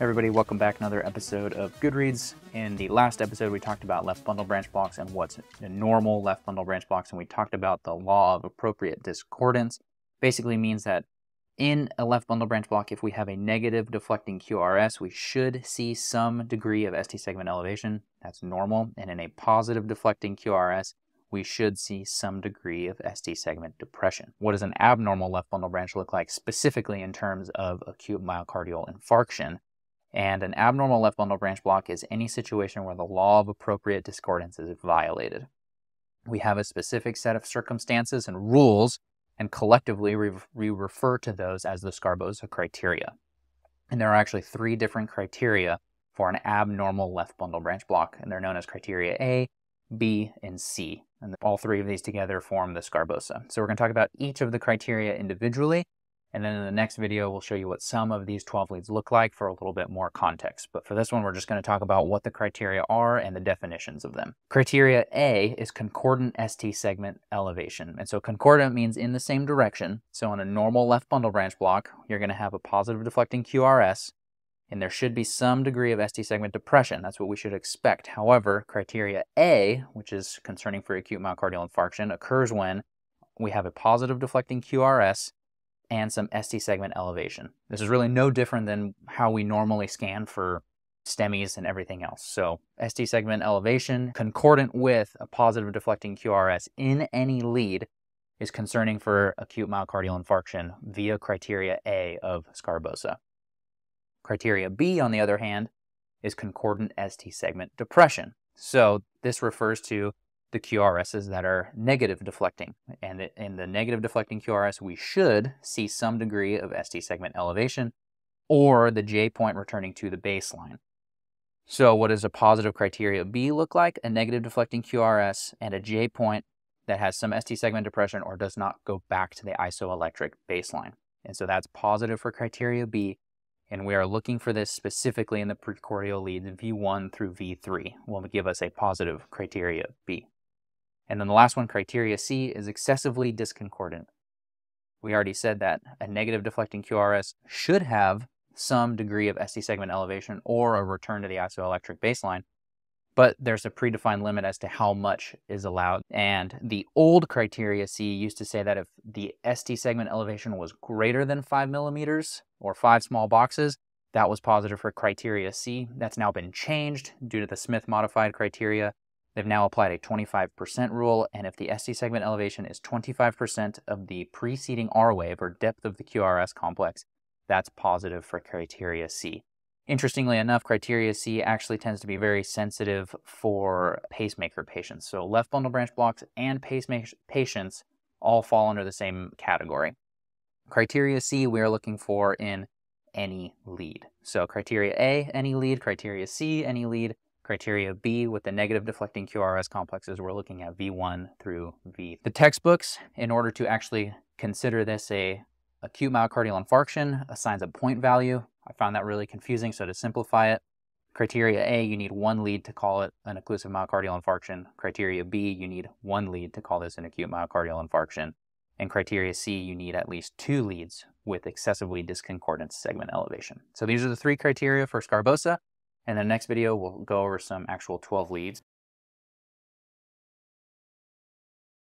everybody, welcome back. Another episode of Good Reads. In the last episode, we talked about left bundle branch blocks and what's a normal left bundle branch blocks, and we talked about the law of appropriate discordance. Basically means that in a left bundle branch block, if we have a negative deflecting QRS, we should see some degree of ST segment elevation. That's normal. And in a positive deflecting QRS, we should see some degree of ST segment depression. What does an abnormal left bundle branch look like specifically in terms of acute myocardial infarction? And an abnormal left bundle branch block is any situation where the law of appropriate discordance is violated. We have a specific set of circumstances and rules, and collectively we refer to those as the Sgarbossa criteria. And there are actually three different criteria for an abnormal left bundle branch block, and they're known as criteria A, B, and C. And all three of these together form the Sgarbossa. So we're going to talk about each of the criteria individually and then in the next video, we'll show you what some of these 12 leads look like for a little bit more context. But for this one, we're just going to talk about what the criteria are and the definitions of them. Criteria A is concordant ST segment elevation. And so concordant means in the same direction. So in a normal left bundle branch block, you're going to have a positive deflecting QRS, and there should be some degree of ST segment depression. That's what we should expect. However, criteria A, which is concerning for acute myocardial infarction, occurs when we have a positive deflecting QRS and some ST segment elevation. This is really no different than how we normally scan for STEMIs and everything else. So ST segment elevation concordant with a positive deflecting QRS in any lead is concerning for acute myocardial infarction via criteria A of Sgarbossa. Criteria B, on the other hand, is concordant ST segment depression. So this refers to the QRSs that are negative deflecting. And in the negative deflecting QRS, we should see some degree of ST segment elevation or the J point returning to the baseline. So what does a positive criteria B look like? A negative deflecting QRS and a J point that has some ST segment depression or does not go back to the isoelectric baseline. And so that's positive for criteria B. And we are looking for this specifically in the precordial leads V1 through V3 will give us a positive criteria B. And then the last one, criteria C, is excessively disconcordant. We already said that a negative deflecting QRS should have some degree of ST segment elevation or a return to the isoelectric baseline, but there's a predefined limit as to how much is allowed. And the old criteria C used to say that if the ST segment elevation was greater than five millimeters or five small boxes, that was positive for criteria C. That's now been changed due to the Smith modified criteria They've now applied a 25% rule, and if the ST segment elevation is 25% of the preceding R wave or depth of the QRS complex, that's positive for criteria C. Interestingly enough, criteria C actually tends to be very sensitive for pacemaker patients. So left bundle branch blocks and pacemaker patients all fall under the same category. Criteria C we are looking for in any lead. So criteria A, any lead, criteria C, any lead, Criteria B with the negative deflecting QRS complexes, we're looking at V1 through V. The textbooks, in order to actually consider this a acute myocardial infarction, assigns a point value. I found that really confusing, so to simplify it, criteria A, you need one lead to call it an occlusive myocardial infarction. Criteria B, you need one lead to call this an acute myocardial infarction. And criteria C, you need at least two leads with excessively disconcordant segment elevation. So these are the three criteria for Sgarbossa. In the next video, we'll go over some actual 12 leads.